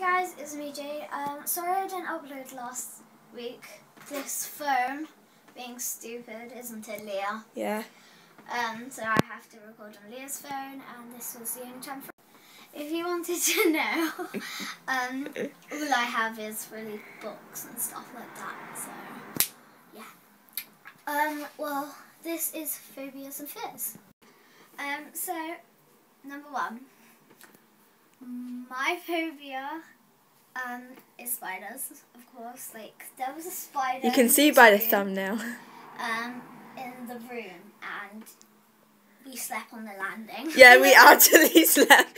guys, it's me Jade. Um, sorry I didn't upload last week. This phone being stupid, isn't it, Leah? Yeah. Um, so I have to record on Leah's phone, and this was the only time for. If you wanted to know, um, all I have is really books and stuff like that. So, yeah. Um, well, this is phobias and fears. Um, so number one, my phobia um is spiders, of course. Like there was a spider. You can see by the thumbnail. Um, in the room, and we slept on the landing. Yeah, we actually slept.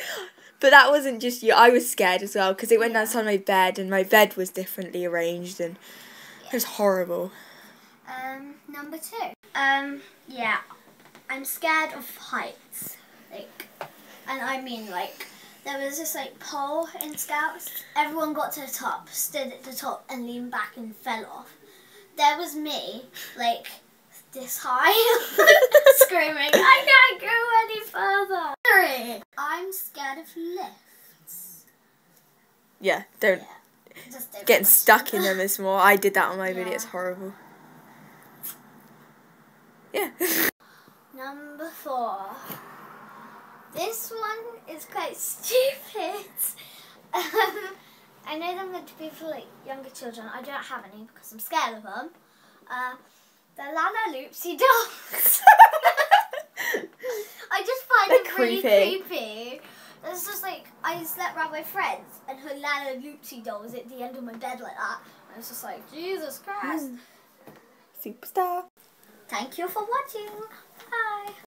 But that wasn't just you. I was scared as well because it went Yeah. outside my bed and my bed was differently arranged and it was horrible. Um, number two. Um, yeah, I'm scared of heights. Like, and I mean like, there was this like pole in Scouts. Everyone got to the top, stood at the top, and leaned back and fell off. There was me, like this high, screaming, "I can't go any further!" Three. I'm scared of lifts. Yeah, don't Yeah, just don't getting stuck in them is more. I did that on my video. It's horrible. Yeah. Number four. This one is quite stupid. Um, I know they're meant to be for like younger children. I don't have any because I'm scared of them. Uh, the Lalaloopsy dogs. I just find They're it really creepy. creepy. It's just like I slept around my friends and her Lalaloopsy doll was at the end of my bed like that. And it's just like Jesus Christ. Superstar. Thank you for watching. Bye.